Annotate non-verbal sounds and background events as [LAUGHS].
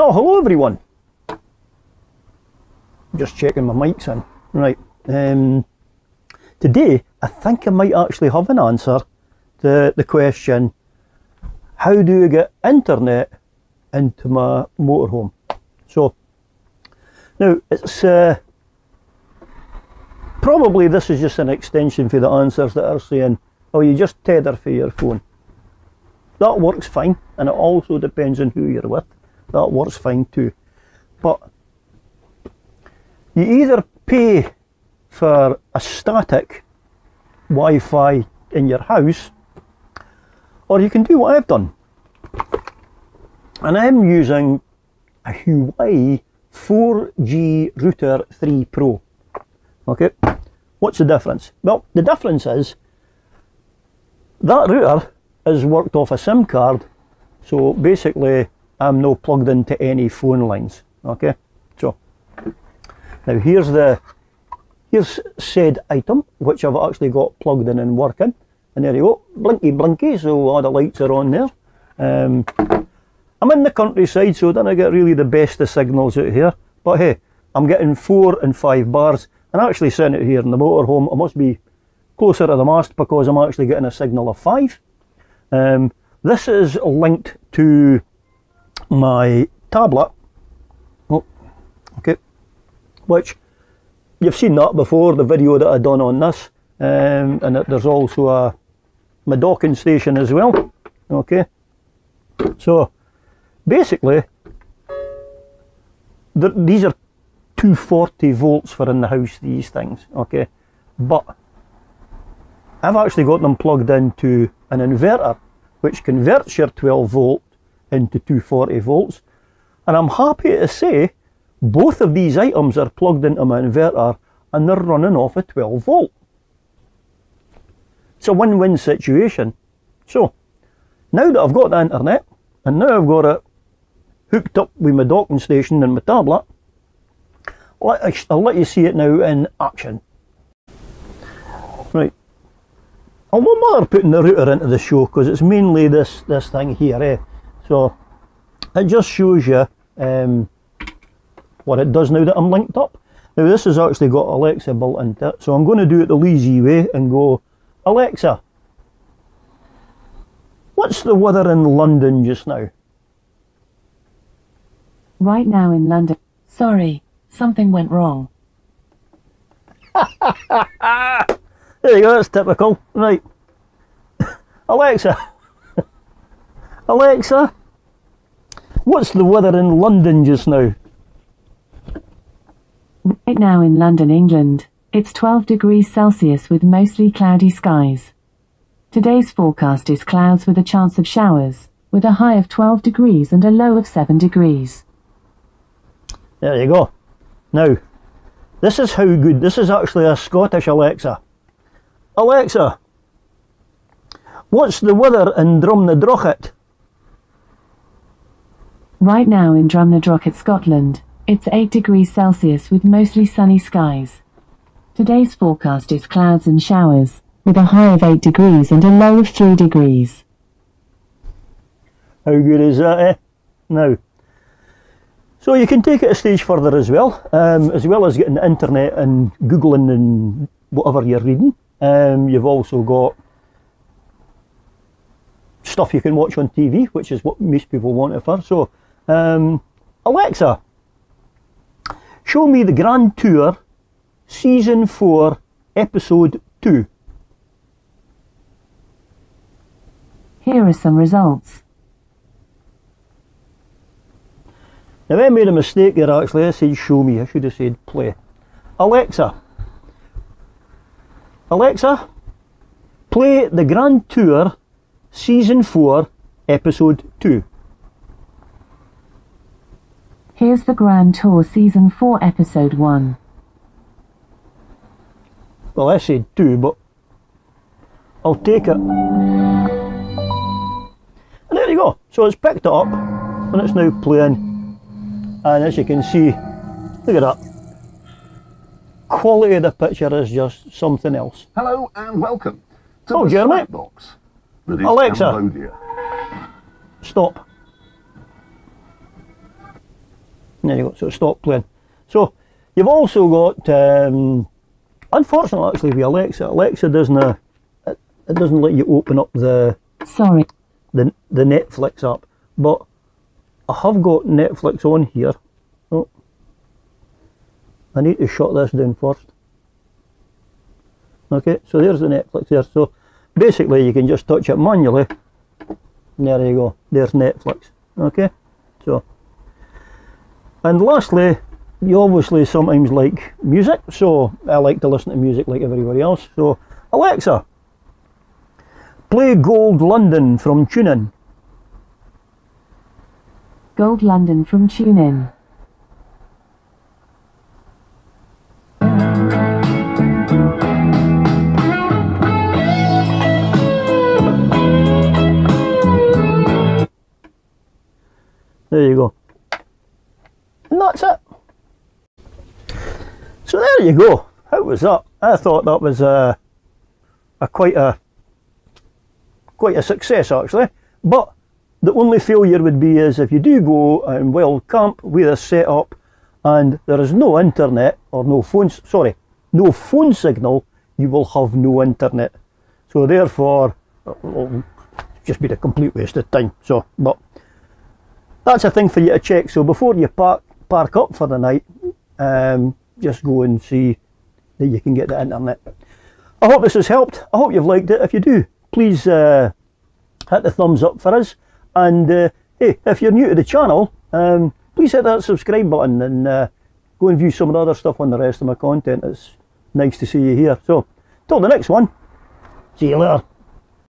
Oh, hello everyone. Just checking my mic's in. Right. Um, today, I think I might actually have an answer to the question how do you get internet into my motorhome? So, now it's uh, probably this is just an extension for the answers that are saying, oh, you just tether for your phone. That works fine, and it also depends on who you're with that works fine too. But you either pay for a static Wi-Fi in your house, or you can do what I've done. And I'm using a Huawei 4G Router 3 Pro. Okay, what's the difference? Well, the difference is that router is worked off a SIM card, so basically I'm now plugged into any phone lines. Okay, so now here's the here's said item which I've actually got plugged in and working, and there you go, blinky blinky. So all the lights are on there. Um, I'm in the countryside, so I don't get really the best of signals out here. But hey, I'm getting four and five bars, and actually sitting it here in the motorhome, I must be closer to the mast because I'm actually getting a signal of five. Um, this is linked to my tablet. Oh, okay. Which you've seen that before, the video that I've done on this. Um, and there's also a my docking station as well. Okay. So basically the, these are 240 volts for in the house these things okay but I've actually got them plugged into an inverter which converts your 12 volt into 240 volts. And I'm happy to say both of these items are plugged into my inverter and they're running off a 12 volt. It's a win-win situation. So, now that I've got the internet, and now I've got it hooked up with my docking station and my tablet, I'll let you see it now in action. Right. I won't bother putting the router into the show because it's mainly this, this thing here. Eh? So it just shows you um, what it does now that I'm linked up. Now this has actually got Alexa built into it, so I'm going to do it the lazy way and go, Alexa, what's the weather in London just now? Right now in London. Sorry, something went wrong. [LAUGHS] there you go, that's typical. Right. [LAUGHS] Alexa. Alexa, what's the weather in London just now? Right now in London, England, it's 12 degrees Celsius with mostly cloudy skies. Today's forecast is clouds with a chance of showers, with a high of 12 degrees and a low of 7 degrees. There you go. Now, this is how good, this is actually a Scottish Alexa. Alexa, what's the weather in Drumnadrochit? Right now in Drumnadrochit, Scotland, it's 8 degrees Celsius with mostly sunny skies. Today's forecast is clouds and showers, with a high of 8 degrees and a low of 3 degrees. How good is that, eh? Now, so you can take it a stage further as well, um, as well as getting the internet and Googling and whatever you're reading. Um, you've also got stuff you can watch on TV, which is what most people want it for. So um, Alexa, show me the Grand Tour Season 4 Episode 2. Here are some results. Now I made a mistake there actually, I said show me, I should have said play. Alexa, Alexa, play the Grand Tour Season 4 Episode 2. Here's the Grand Tour Season 4 Episode 1. Well, I said 2, but I'll take it. And there you go. So it's picked it up and it's now playing. And as you can see, look at that. Quality of the picture is just something else. Hello and welcome to Oh, the Jeremy. box that is Alexa. Cambodia. Stop. There you go. So it stopped playing. So you've also got, um, unfortunately, actually, with Alexa, Alexa doesn't, uh, it, it doesn't let you open up the Sorry. the the Netflix app, but I have got Netflix on here. Oh, I need to shut this down first. Okay, so there's the Netflix there. So basically, you can just touch it manually. There you go. There's Netflix. Okay, so and lastly, you obviously sometimes like music. So I like to listen to music like everybody else. So Alexa, play Gold London from TuneIn. Gold London from TuneIn. There you go. That's it. So there you go. How was that? I thought that was a, a quite a quite a success actually. But the only failure would be is if you do go and well camp with a setup and there is no internet or no phones sorry, no phone signal, you will have no internet. So therefore it'll just be a complete waste of time. So but that's a thing for you to check. So before you park park up for the night, um, just go and see that you can get the internet. I hope this has helped. I hope you've liked it. If you do, please uh, hit the thumbs up for us. And uh, hey, if you're new to the channel, um, please hit that subscribe button and uh, go and view some of the other stuff on the rest of my content. It's nice to see you here. So, till the next one, see you later.